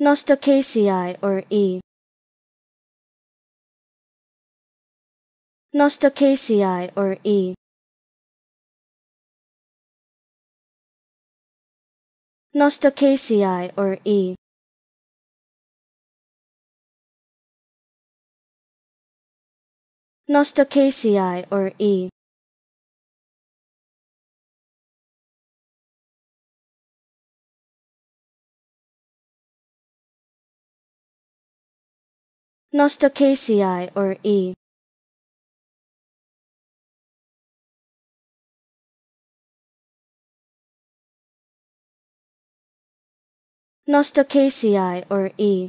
Nostocaceae or E. Nostocaceae or E. Nostocaceae or E. Nostocaceae or E. Nostocaceae or E. Nostocaceae or E.